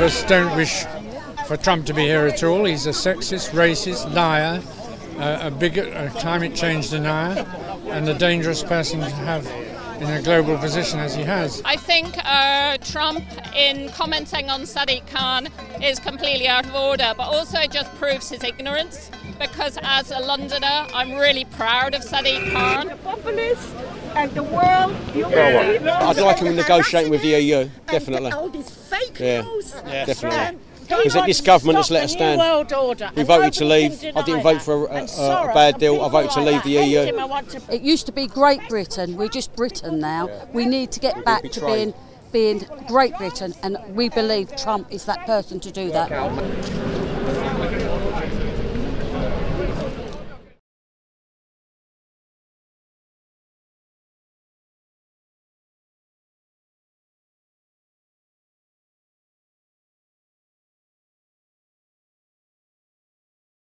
of us don't wish for Trump to be here at all. He's a sexist, racist, liar, uh, a bigot, a climate change denier, and a dangerous person to have in a global position as he has. I think uh, Trump, in commenting on Sadiq Khan, is completely out of order, but also just proves his ignorance. Because as a Londoner, I'm really proud of Sadiq Khan. The populist and the world. You I'd like him negotiating with the EU, definitely. All this fake yeah. news. Yeah. Definitely. Because this government has let us down. We voted to leave. I didn't vote for a, a, a bad deal. I voted to leave the EU. It used to be Great Britain. We're just Britain now. We need to get back to being being Great Britain, and we believe Trump is that person to do that.